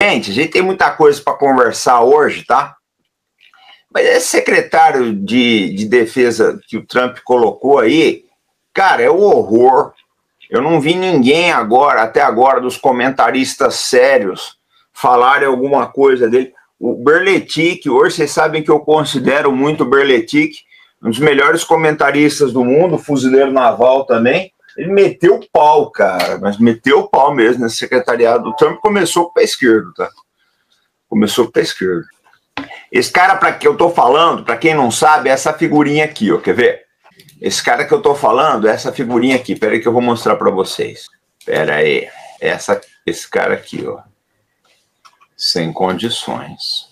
Gente, a gente tem muita coisa para conversar hoje, tá? Mas esse secretário de, de defesa que o Trump colocou aí, cara, é o horror. Eu não vi ninguém agora, até agora, dos comentaristas sérios falarem alguma coisa dele. O Berletic, hoje vocês sabem que eu considero muito o Berletic, um dos melhores comentaristas do mundo, fuzileiro naval também. Ele meteu o pau, cara, mas meteu o pau mesmo nesse secretariado. O Trump começou para a esquerda, tá? Começou para a esquerda. Esse cara para que eu tô falando, para quem não sabe, é essa figurinha aqui, ó, quer ver? Esse cara que eu tô falando é essa figurinha aqui. Pera aí que eu vou mostrar para vocês. Pera aí. Essa, esse cara aqui, ó. Sem condições.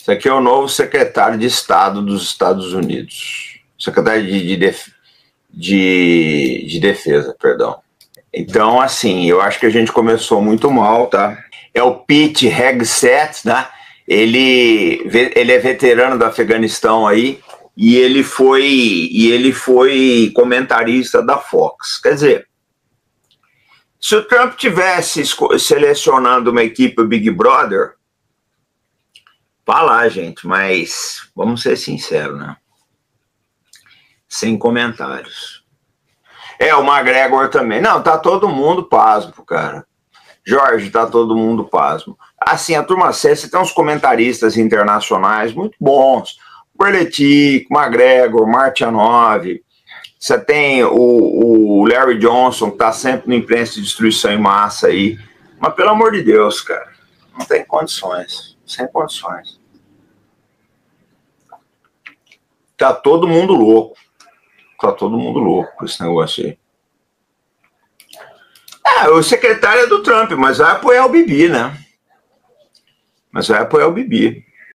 Esse aqui é o novo secretário de Estado dos Estados Unidos. Secretário de, de, de, de defesa, perdão. Então, assim, eu acho que a gente começou muito mal, tá? É o Pete Hegseth, né? Ele, ele é veterano do Afeganistão aí e ele foi e ele foi comentarista da Fox. Quer dizer, se o Trump tivesse selecionando uma equipe Big Brother, vá lá, gente, mas vamos ser sinceros, né? Sem comentários. É, o McGregor também. Não, tá todo mundo pasmo, cara. Jorge, tá todo mundo pasmo. Assim, a turma você tem uns comentaristas internacionais muito bons. Berletic, McGregor, Martianov. Você tem o, o Larry Johnson, que tá sempre no imprensa de destruição em massa aí. Mas pelo amor de Deus, cara, não tem condições. Sem condições. Tá todo mundo louco tá todo mundo louco com esse negócio aí. É, o secretário é do Trump, mas vai apoiar o Bibi, né? Mas vai apoiar o Bibi.